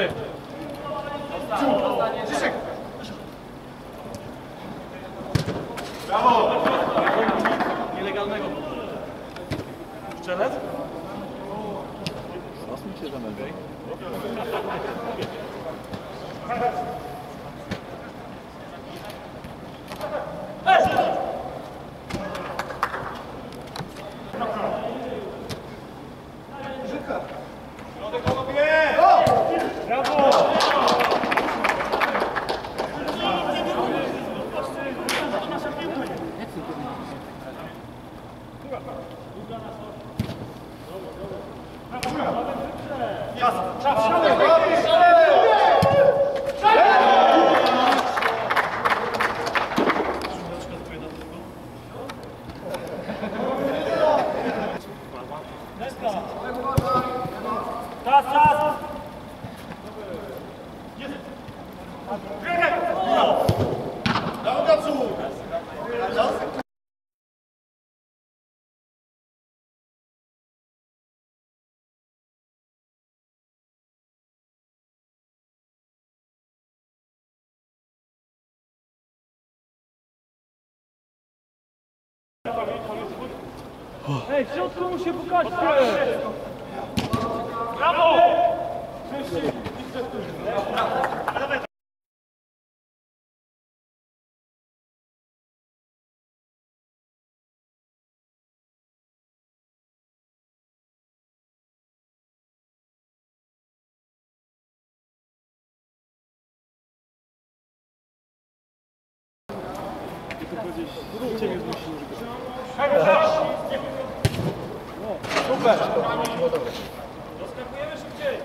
Gotowy. Brawo! Nielegalnego. Strzelec? Czas, czas! Ej, w środku musi pokazać! Brawo! Brawo! Tylko gdzieś ciebie zmusi, żeby... Doskakujemy szybciej!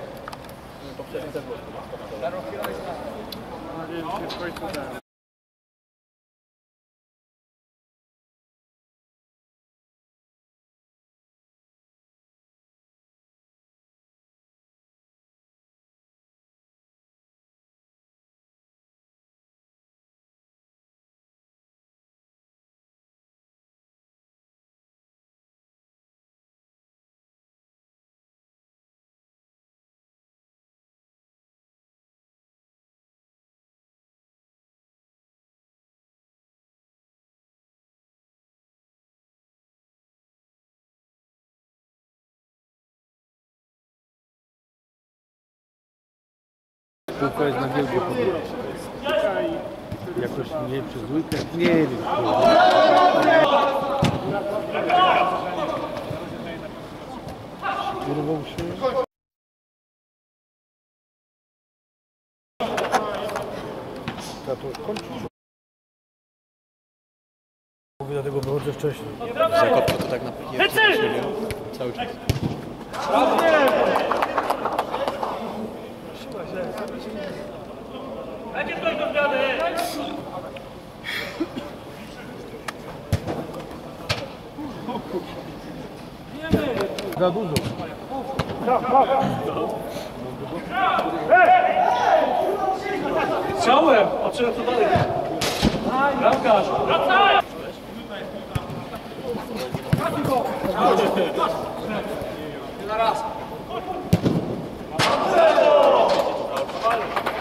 Tylko jest na wielkie podróże. Jakoś nie przez weekend, nie wiem. Urwał się. Tato, kończysz. Mówię, dlatego wychodzę wcześniej. Zakopko to tak naprawdę cały czas. Będzie ktoś do zmiany! Za dużo. Chciałem, patrzyłem co dalej. Bramkarz. Wracaj! Trafił go! Tyle raz. Thank you.